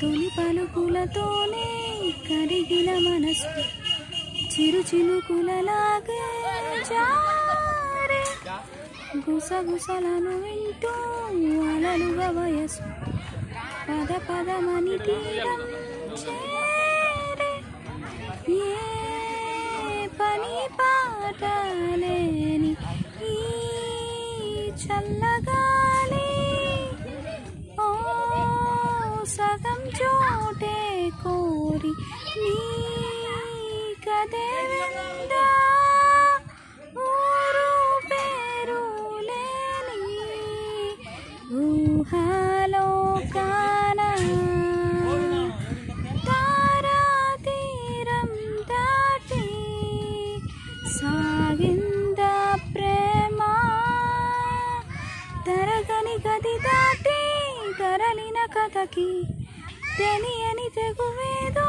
తొలి పలుకులతోనే కరిగిన మనసు. చిరు చినుకులలాగే జారే. గుసగుసలను వింటూ అలలుగా వయసు. పద పదమని తీరం చేరే. ఏ పని పాట లేని ఈ చల్లగాలి. ఓ సగ చోటే కోరి నీ కదే ఊరు పేరు లేని ఊహలో కాన తారా తీరం దాటి సాగింద ప్రేమ? తరగని గది దాటి తరలిన కథకి తెలియని తెగువేదో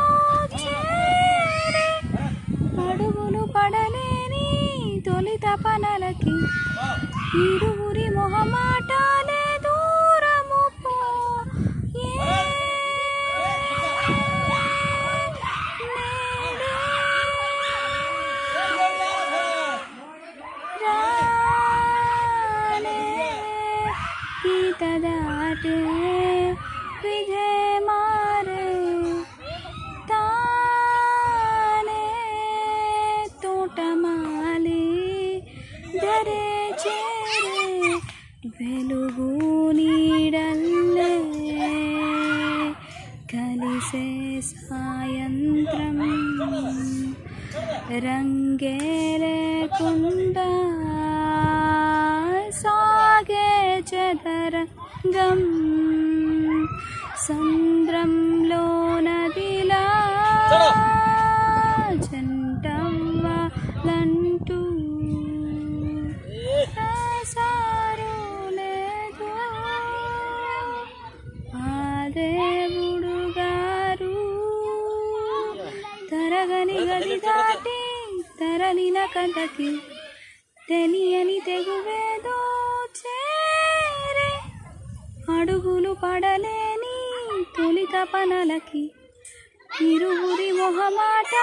అడుగులు పడలేని తొలి తపనలకి. ఇరువురి మొహమాటాలే దూరము పో ఏ గీత దాటే విధే దరే చేరే వెలుగు నీడల్లే కలిసే సాయంత్రం రంగే లేకుండా సాగే చదరంగం సంద్రంలో నదిలా దాటి తరలిన కథకి తెలియని తెగువేదో చేరే. అడుగులు పడలేని తొలి తపనలకి ఇరువురి మొహమాట